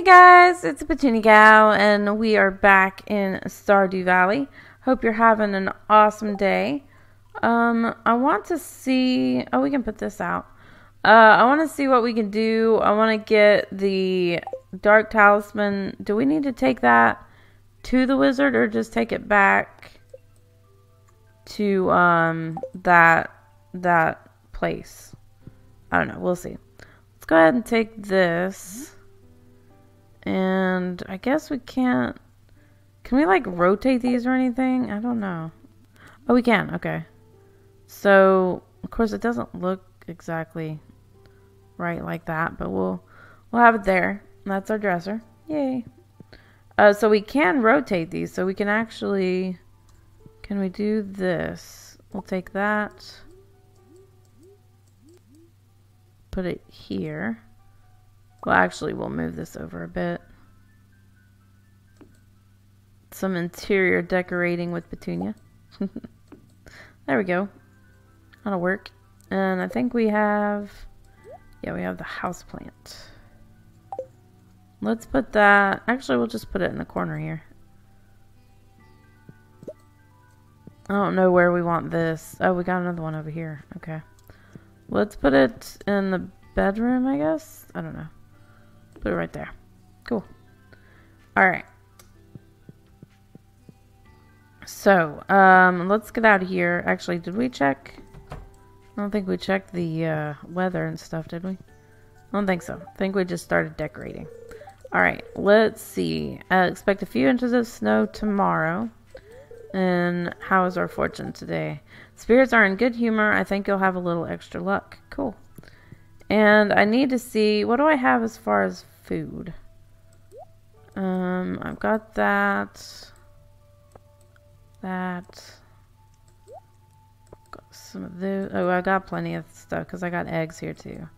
Hey guys, it's Petunia Gal, and we are back in Stardew Valley. Hope you're having an awesome day. Um, I want to see. Oh, we can put this out. Uh, I want to see what we can do. I want to get the Dark Talisman. Do we need to take that to the wizard, or just take it back to um that that place? I don't know. We'll see. Let's go ahead and take this. And I guess we can't... Can we, like, rotate these or anything? I don't know. Oh, we can. Okay. So, of course, it doesn't look exactly right like that, but we'll we'll have it there. That's our dresser. Yay. Uh, so we can rotate these. So we can actually... Can we do this? We'll take that. Put it here. Well, actually, we'll move this over a bit. Some interior decorating with Petunia. there we go. That'll work. And I think we have... Yeah, we have the house plant. Let's put that... Actually, we'll just put it in the corner here. I don't know where we want this. Oh, we got another one over here. Okay. Let's put it in the bedroom, I guess? I don't know. Put it right there. Cool. Alright. So, um, let's get out of here. Actually, did we check? I don't think we checked the uh, weather and stuff, did we? I don't think so. I think we just started decorating. Alright, let's see. I expect a few inches of snow tomorrow. And how is our fortune today? Spirits are in good humor. I think you'll have a little extra luck. Cool. And I need to see, what do I have as far as food? Um, I've got that. That. Got some of those. Oh, I got plenty of stuff because I got eggs here too.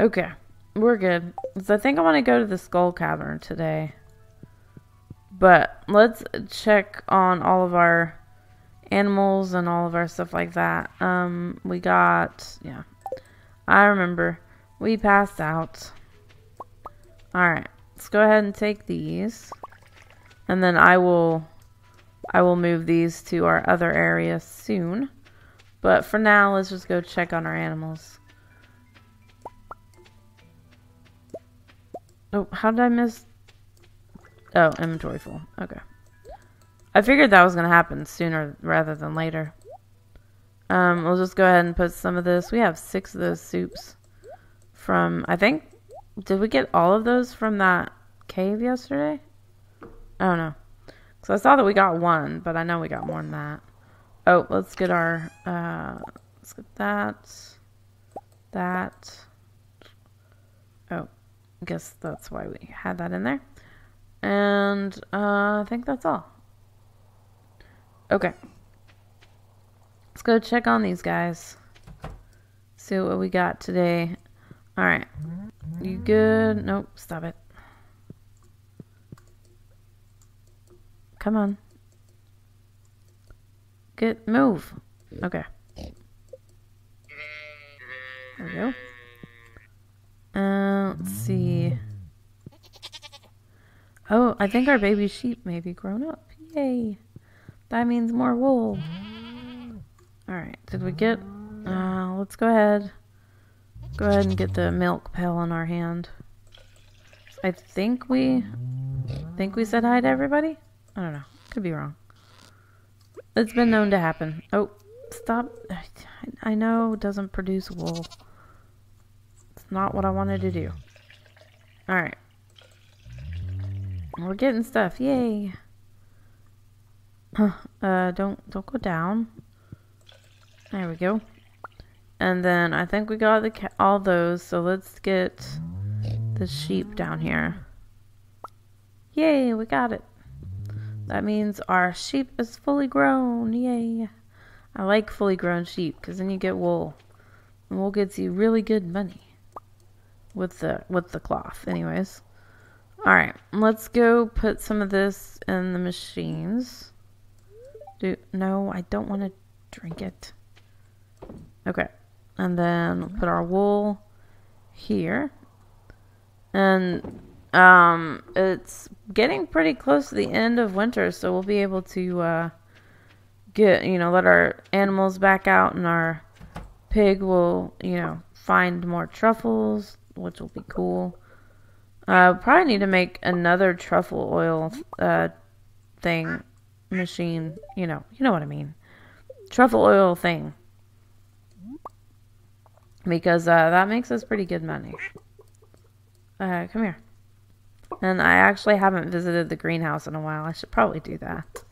Okay, we're good. So I think I want to go to the skull cavern today. But let's check on all of our animals and all of our stuff like that. Um, we got, yeah, I remember. We passed out. Alright, let's go ahead and take these. And then I will I will move these to our other area soon. But for now, let's just go check on our animals. Oh, how did I miss? Oh, inventory full. Okay. I figured that was going to happen sooner rather than later. Um, we'll just go ahead and put some of this. We have six of those soups from, I think, did we get all of those from that cave yesterday? I don't know. So I saw that we got one, but I know we got more than that. Oh, let's get our, uh, let's get that, that. Oh, I guess that's why we had that in there. And, uh, I think that's all. Okay. Let's go check on these guys. See what we got today. Alright. You good? Nope, stop it. Come on. Get, move. Okay. There we go. Uh, let's see. Oh, I think our baby sheep may be grown up. Yay. That means more wool. Alright, did we get... Uh, let's go ahead. Go ahead and get the milk pail in our hand. I think we... think we said hi to everybody? I don't know. Could be wrong. It's been known to happen. Oh, stop. I know it doesn't produce wool. It's not what I wanted to do. Alright. We're getting stuff. Yay. uh, don't, don't go down. There we go. And then I think we got the all those, so let's get the sheep down here. Yay, we got it. That means our sheep is fully grown. Yay. I like fully grown sheep because then you get wool. And wool gets you really good money with the with the cloth. Anyways. Alright, let's go put some of this in the machines. Do no, I don't want to drink it. Okay. And then put our wool here. And Um, it's getting pretty close to the end of winter, so we'll be able to uh, get you know let our animals back out, and our pig will you know find more truffles, which will be cool. Uh, probably need to make another truffle oil uh, thing machine. You know, you know what I mean. Truffle oil thing. Because uh, that makes us pretty good money. Uh, come here. And I actually haven't visited the greenhouse in a while. I should probably do that.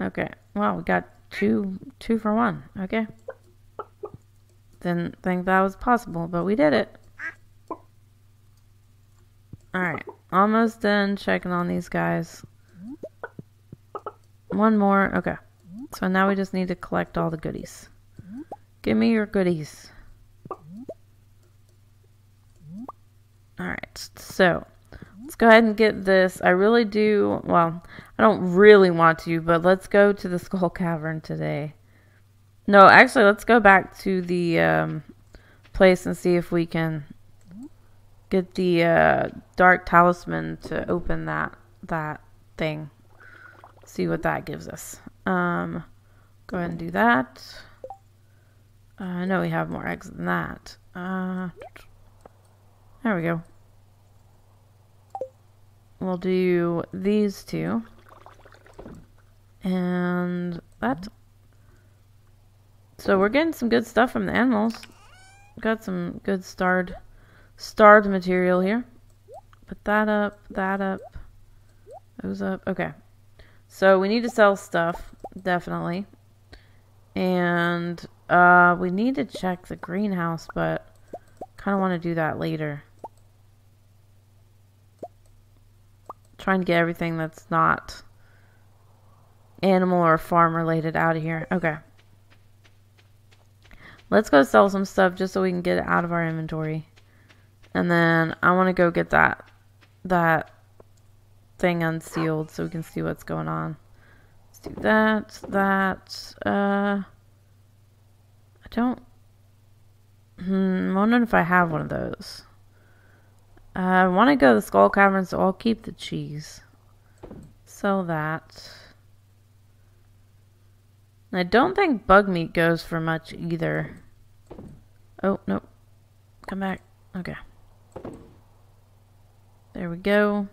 Okay. Well, we got two two for one. Okay. Didn't think that was possible, but we did it. Alright. Almost done checking on these guys. One more. Okay. So now we just need to collect all the goodies. Give me your goodies. Alright, so let's go ahead and get this. I really do, well, I don't really want to, but let's go to the Skull Cavern today. No, actually, let's go back to the um, place and see if we can get the uh, Dark Talisman to open that that thing. See what that gives us. Um, go ahead and do that. Uh, I know we have more eggs than that. Uh, there we go. We'll do these two. And that. So we're getting some good stuff from the animals. Got some good starred, starred material here. Put that up, that up, those up. Okay. So we need to sell stuff, definitely. And uh, we need to check the greenhouse, but kind of want to do that later. Trying to get everything that's not animal or farm related out of here. Okay. Let's go sell some stuff just so we can get it out of our inventory. And then I want to go get that that thing unsealed so we can see what's going on. Let's do that, that, uh don't hmm, wondering if I have one of those. Uh, I want to go to the Skull Cavern, so I'll keep the cheese. Sell that. I don't think bug meat goes for much either. Oh, nope. Come back. Okay. There we go.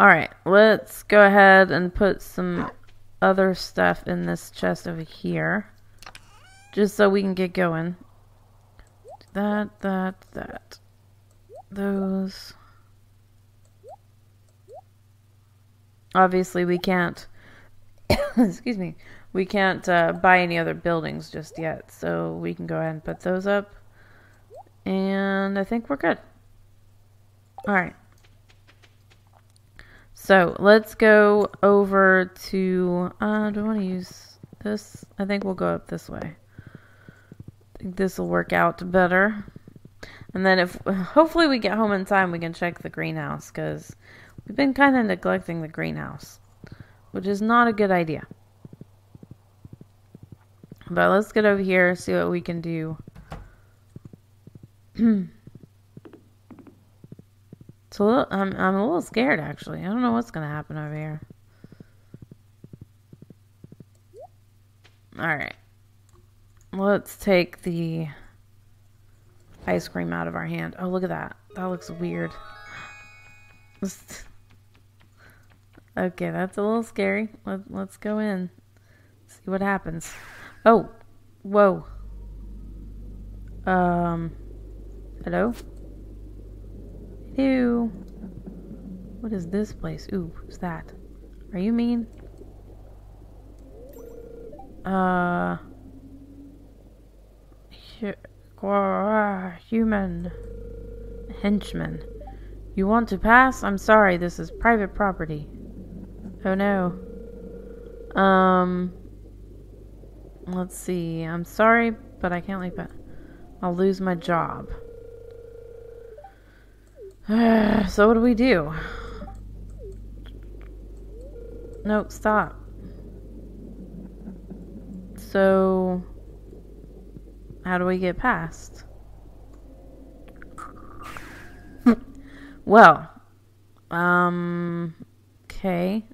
Alright, let's go ahead and put some other stuff in this chest over here. Just so we can get going. That, that, that those. Obviously, we can't. excuse me. We can't uh, buy any other buildings just yet, so we can go ahead and put those up. And I think we're good. Alright. So, let's go over to... Uh, do I want to use this? I think we'll go up this way. This will work out better. And then if hopefully we get home in time, we can check the greenhouse because we've been kind of neglecting the greenhouse, which is not a good idea. But let's get over here, see what we can do. so I'm I'm a little scared actually. I don't know what's gonna happen over here. All right, let's take the ice cream out of our hand. Oh, look at that. That looks weird. okay, that's a little scary. Let, let's go in. See what happens. Oh, whoa. Um, hello? Ew. What is this place? Ooh, who's that? Are you mean? Uh. Human henchman. You want to pass? I'm sorry, this is private property. Oh no. Um, let's see. I'm sorry, but I can't leave it. I'll lose my job. so what do we do? Nope, stop. So... How do we get past? Well, um, okay.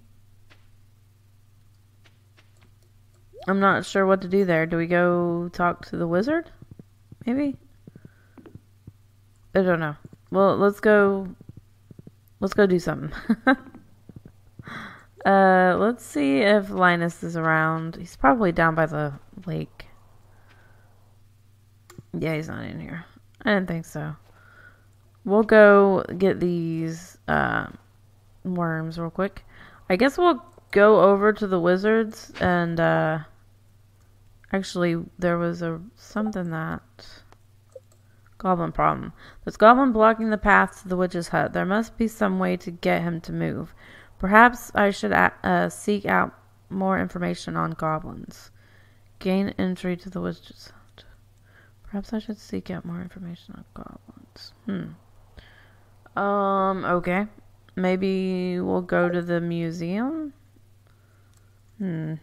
I'm not sure what to do there. Do we go talk to the wizard? Maybe? I don't know. Well, let's go. Let's go do something. uh, let's see if Linus is around. He's probably down by the lake. Yeah, he's not in here. I didn't think so. We'll go get these uh, worms real quick. I guess we'll go over to the wizards and uh, actually there was a something that goblin problem. There's goblin blocking the path to the witch's hut. There must be some way to get him to move. Perhaps I should uh, seek out more information on goblins. Gain entry to the witch's hut. Perhaps I should seek out more information on goblins. Hmm. Um, okay. Maybe we'll go to the museum? Hmm.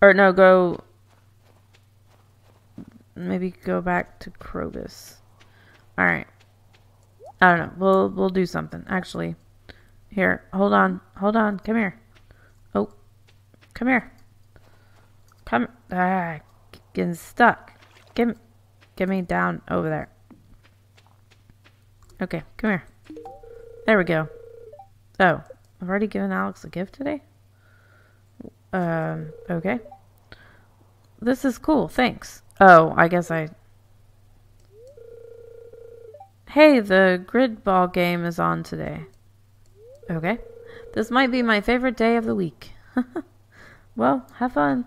Or no, go... Maybe go back to Krobus. Alright. I don't know. We'll, we'll do something. Actually. Here. Hold on. Hold on. Come here. Oh. Come here. Come. Ah. Getting stuck. Get, get me down over there. Okay. Come here. There we go. Oh, I've already given Alex a gift today? Um, okay. This is cool, thanks. Oh, I guess I... Hey, the grid ball game is on today. Okay. This might be my favorite day of the week. well, have fun.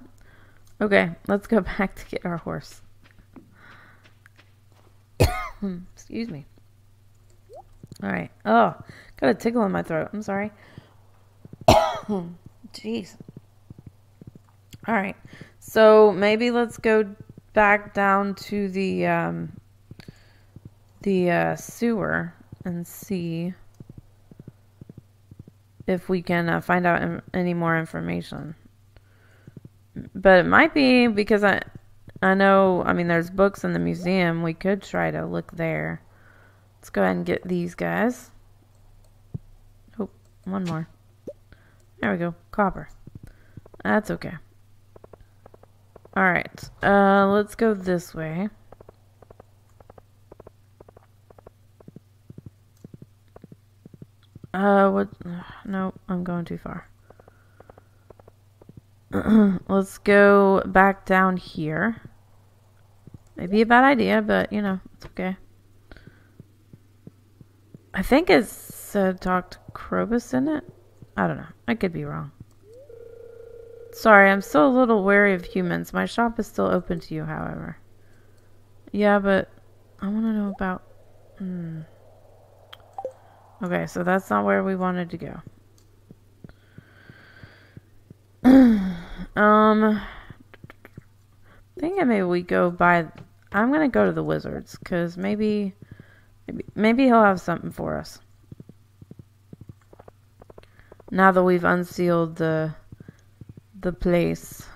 Okay, let's go back to get our horse. Excuse me. Alright. Oh, got a tickle in my throat. I'm sorry. Jeez. Alright. So maybe let's go back down to the um, the uh, sewer and see if we can uh, find out any more information. But it might be because I I know I mean there's books in the museum. We could try to look there. Let's go ahead and get these guys. Oh, one more. There we go. Copper. That's okay. Alright. Uh, let's go this way. Uh, what? No, I'm going too far. let's go back down here. Maybe a bad idea, but, you know, it's okay. I think it said talk to Krobus in it. I don't know. I could be wrong. Sorry, I'm still a little wary of humans. My shop is still open to you, however. Yeah, but I want to know about... Hmm. Okay, so that's not where we wanted to go. um, I think maybe we go by... I'm to go to the wizards, because maybe... Maybe, maybe he'll have something for us. Now that we've unsealed the the place.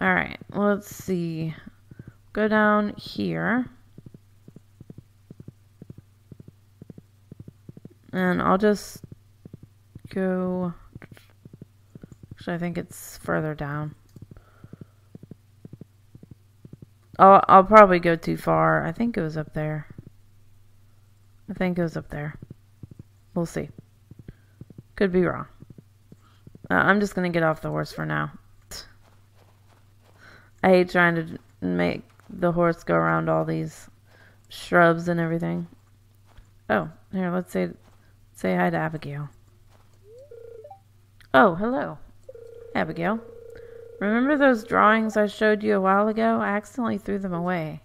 Alright, let's see. Go down here. And I'll just go... Actually, I think it's further down. I'll, I'll probably go too far. I think it was up there. I think it was up there. We'll see. Could be wrong. Uh, I'm just going to get off the horse for now. I hate trying to make the horse go around all these shrubs and everything. Oh, here, let's say say hi to Abigail. Oh, hello. Abigail. Remember those drawings I showed you a while ago? I accidentally threw them away.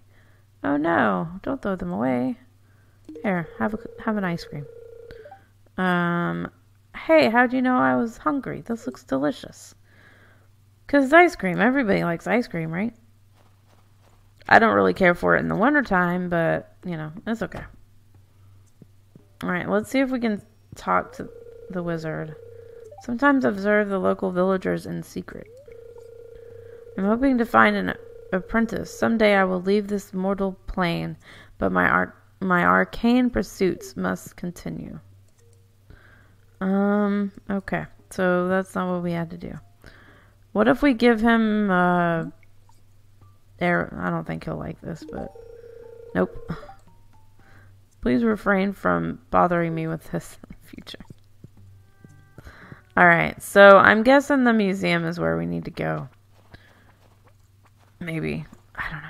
Oh no, don't throw them away. Here, have a have an ice cream. Um, hey, how'd you know I was hungry? This looks delicious. Cause it's ice cream. Everybody likes ice cream, right? I don't really care for it in the wintertime, but you know, it's okay. Alright, let's see if we can talk to the wizard. Sometimes observe the local villagers in secret. I'm hoping to find an apprentice. Someday I will leave this mortal plane, but my art my arcane pursuits must continue. Um, okay. So that's not what we had to do. What if we give him, uh, air? I don't think he'll like this, but nope. Please refrain from bothering me with this in the future. Alright, so I'm guessing the museum is where we need to go. Maybe. I don't know.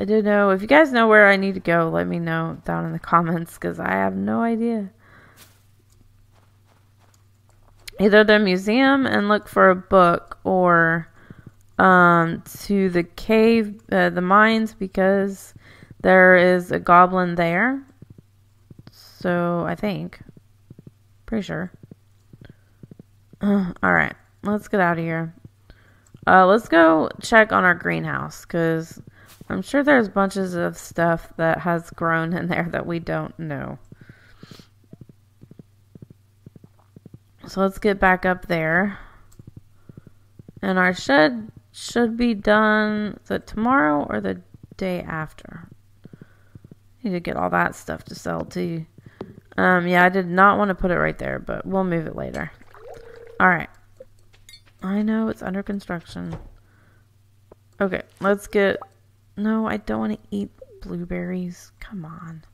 I don't know. If you guys know where I need to go, let me know down in the comments because I have no idea. Either the museum and look for a book or um, to the cave, uh, the mines, because there is a goblin there. So I think. Pretty sure. Uh, Alright, let's get out of here. Uh, let's go check on our greenhouse because I'm sure there's bunches of stuff that has grown in there that we don't know. So let's get back up there. And our shed should be done the tomorrow or the day after. Need to get all that stuff to sell too. Um, yeah, I did not want to put it right there, but we'll move it later. Alright. I know it's under construction. Okay, let's get... No, I don't want to eat blueberries. Come on.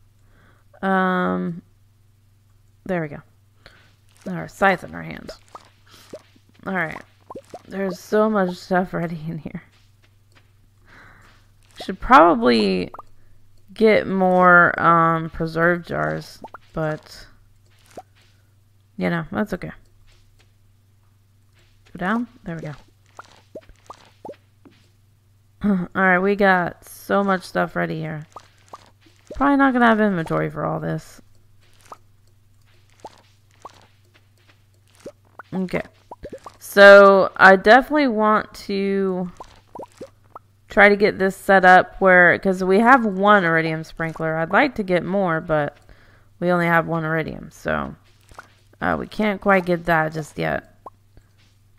Um, there we go. Our scythe in our hands. Alright. There's so much stuff ready in here. Should probably get more um, preserve jars, but you know, that's okay. Go down. There we go. Alright, we got so much stuff ready here. Probably not gonna have inventory for all this. Okay. So, I definitely want to try to get this set up where, because we have one iridium sprinkler. I'd like to get more, but we only have one iridium, so uh, we can't quite get that just yet.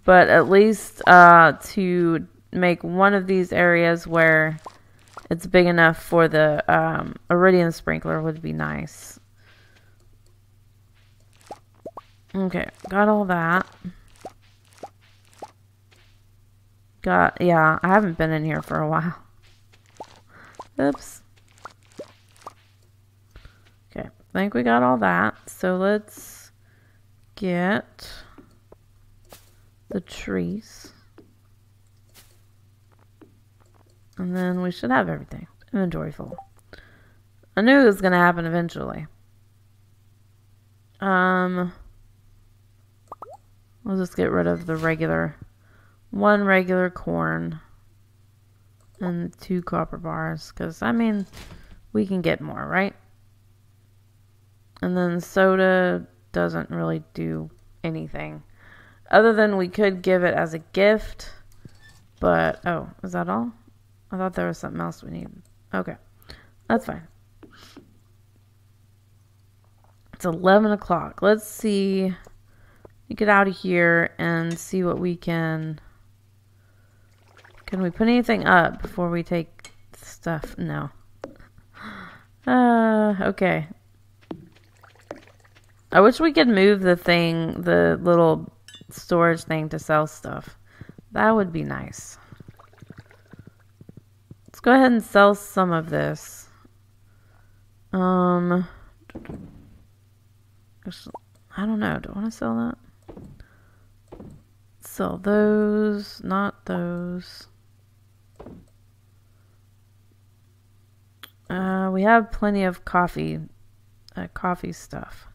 But at least uh, to make one of these areas where it's big enough for the um, iridium sprinkler would be nice. Okay, got all that. Got, yeah, I haven't been in here for a while. Oops. Okay, I think we got all that. So let's get the trees. And then we should have everything. Inventory full. I knew it was going to happen eventually. Um, we'll just get rid of the regular, one regular corn and two copper bars. Because, I mean, we can get more, right? And then soda doesn't really do anything. Other than we could give it as a gift. But, oh, is that all? I thought there was something else we need. Okay. That's fine. It's 11 o'clock. Let's see. Get out of here and see what we can... Can we put anything up before we take stuff? No. Uh, okay. I wish we could move the thing, the little storage thing to sell stuff. That would be nice Let's go ahead and sell some of this. Um, I don't know. Do I want to sell that? Sell those, not those. Uh, we have plenty of coffee, uh, coffee stuff.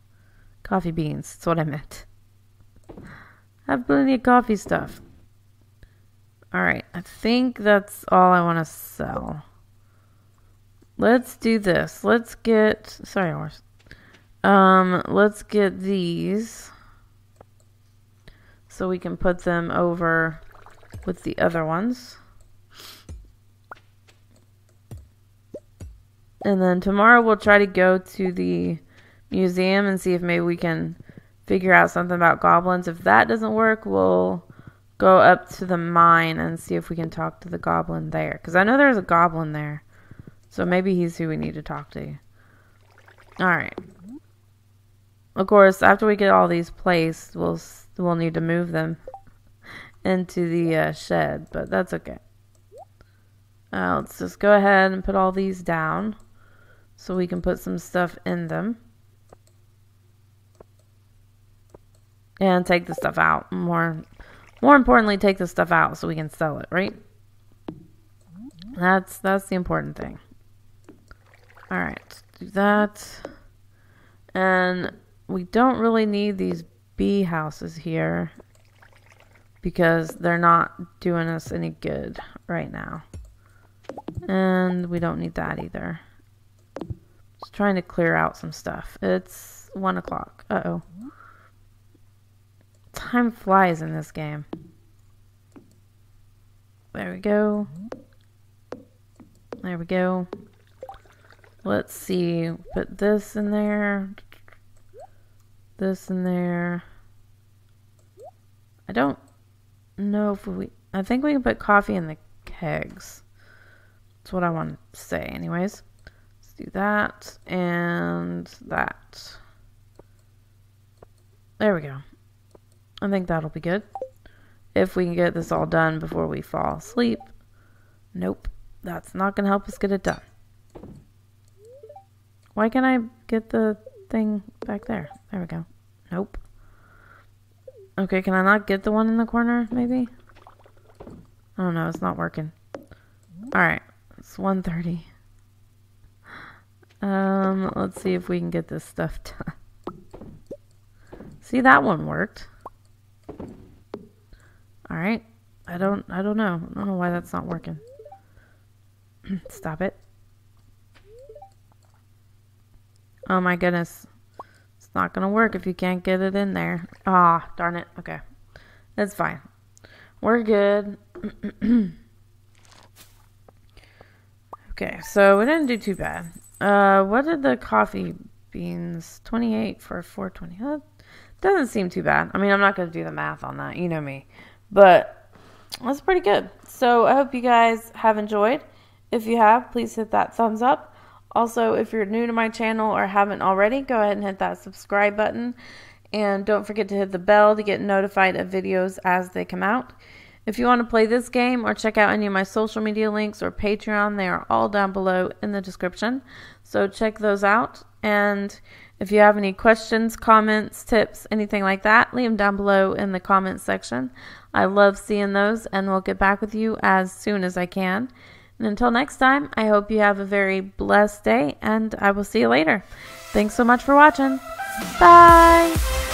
Coffee beans, that's what I meant. Have plenty of coffee stuff. Alright, I think that's all I want to sell. Let's do this. Let's get... Sorry, horse. Um, let's get these. So we can put them over with the other ones. And then tomorrow we'll try to go to the museum and see if maybe we can figure out something about goblins. If that doesn't work, we'll go up to the mine and see if we can talk to the goblin there. Because I know there's a goblin there. So maybe he's who we need to talk to. Alright. Of course, after we get all these placed, we'll, we'll need to move them into the uh, shed, but that's okay. Uh, let's just go ahead and put all these down so we can put some stuff in them. And take the stuff out. More, more importantly, take the stuff out so we can sell it, right? That's that's the important thing. All right, do that. And we don't really need these bee houses here because they're not doing us any good right now. And we don't need that either. Just trying to clear out some stuff. It's one o'clock. Uh-oh. Time flies in this game. There we go. There we go. Let's see. Put this in there. This in there. I don't know if we... I think we can put coffee in the kegs. That's what I want to say anyways. Let's do that and that. There we go. I think that'll be good. If we can get this all done before we fall asleep. Nope. That's not going to help us get it done. Why can't I get the thing back there? There we go. Nope. Okay, can I not get the one in the corner, maybe? I don't know, it's not working. Alright, it's 1.30. Um, let's see if we can get this stuff done. See, that one worked. Alright. I don't, I don't know. I don't know why that's not working. Stop it. Oh my goodness. It's not to work if you can't get it in there. Ah, darn it. Okay. That's fine. We're good. okay, so we didn't do too bad. Uh, what did the coffee beans? 28 for 420. That doesn't seem too bad. I mean, I'm not going to do the math on that. You know me. But that's pretty good. So I hope you guys have enjoyed. If you have, please hit that thumbs up. Also, if you're new to my channel or haven't already, go ahead and hit that subscribe button. And don't forget to hit the bell to get notified of videos as they come out. If you want to play this game or check out any of my social media links or Patreon, they are all down below in the description. So check those out. And if you have any questions, comments, tips, anything like that, leave them down below in the comments section. I love seeing those, and we'll get back with you as soon as I can. And until next time, I hope you have a very blessed day, and I will see you later. Thanks so much for watching. Bye.